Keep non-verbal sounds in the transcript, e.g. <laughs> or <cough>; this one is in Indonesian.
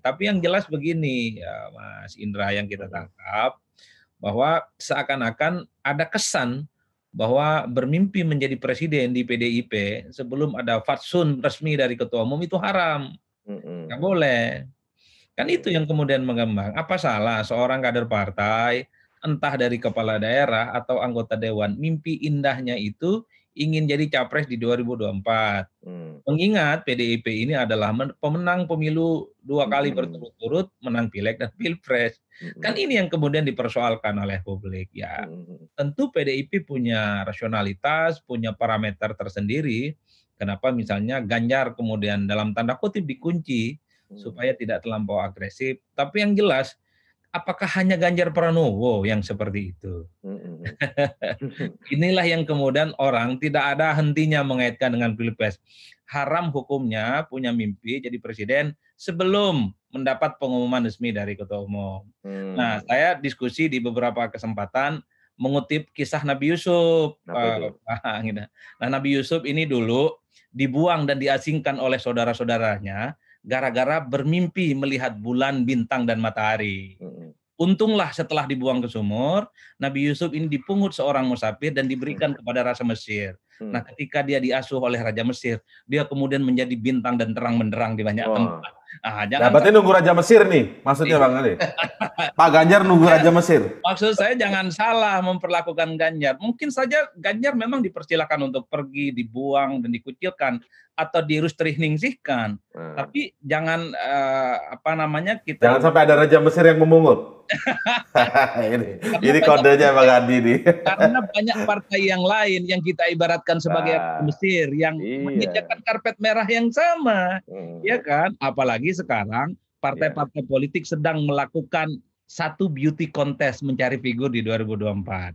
Tapi yang jelas begini, ya, Mas Indra yang kita tangkap bahwa seakan-akan ada kesan bahwa bermimpi menjadi presiden di PDIP sebelum ada fatsun resmi dari ketua umum itu haram. Nggak boleh. Kan itu yang kemudian mengembang. Apa salah seorang kader partai, entah dari kepala daerah atau anggota dewan, mimpi indahnya itu ingin jadi capres di 2024. Hmm. Mengingat PDIP ini adalah pemenang pemilu dua kali hmm. berturut-turut, menang pileg dan pilpres. Hmm. Kan ini yang kemudian dipersoalkan oleh publik. Ya, hmm. tentu PDIP punya rasionalitas, punya parameter tersendiri. Kenapa misalnya Ganjar kemudian dalam tanda kutip dikunci hmm. supaya tidak terlampau agresif. Tapi yang jelas apakah hanya Ganjar Pranowo yang seperti itu? <laughs> Inilah yang kemudian orang tidak ada hentinya mengaitkan dengan Pilpres. Haram hukumnya punya mimpi jadi presiden sebelum mendapat pengumuman resmi dari ketua umum. Hmm. Nah, saya diskusi di beberapa kesempatan mengutip kisah Nabi Yusuf. Uh, nah, Nabi Yusuf ini dulu dibuang dan diasingkan oleh saudara-saudaranya gara-gara bermimpi melihat bulan, bintang, dan matahari. Untunglah setelah dibuang ke sumur, Nabi Yusuf ini dipungut seorang musafir dan diberikan kepada Raja Mesir. Nah ketika dia diasuh oleh Raja Mesir, dia kemudian menjadi bintang dan terang benderang di banyak oh. tempat. Ah, jangan nah, berarti nunggu Raja Mesir nih, maksudnya iya. Bang Ali. <laughs> Pak Ganjar nunggu Raja Mesir. Maksud saya jangan salah memperlakukan Ganjar. Mungkin saja Ganjar memang dipersilakan untuk pergi, dibuang dan dikucilkan atau dirustrihningsihkan. Hmm. Tapi jangan uh, apa namanya kita Jangan sampai ada Raja Mesir yang memungut. <laughs> ini ini kodenya Bang Adi nih. Karena banyak partai yang lain yang kita ibaratkan sebagai nah, Mesir yang iya. menyediakan karpet merah yang sama. Hmm. Ya kan? Apalagi apalagi sekarang partai-partai politik sedang melakukan satu beauty contest mencari figur di 2024.